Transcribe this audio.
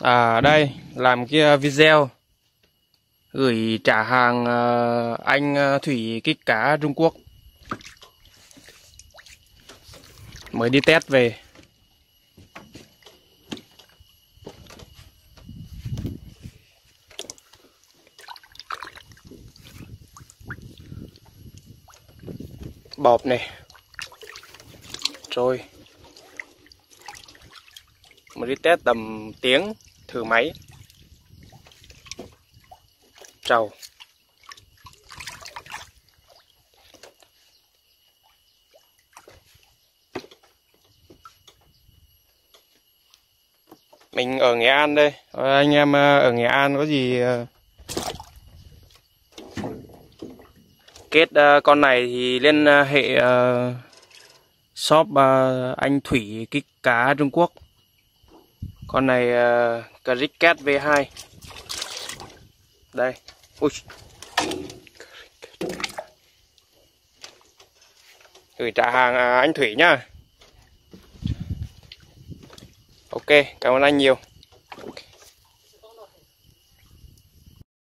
À đây, làm cái video gửi trả hàng ờ, anh ờ, Thủy kích cá Trung Quốc. Mới đi test về. Bọp này. Rồi. Mới đi test tầm tiếng thử máy. Trầu. Mình ở Nghệ An đây. Anh em ờ, ở Nghệ An có gì ờ, kết ờ, con này thì liên hệ shop anh Thủy kích cá Trung Quốc con này ờ, uh, Cricket V2 đây. Ui. gửi trả hàng à, anh Thủy nhá. Ok cảm ơn anh nhiều.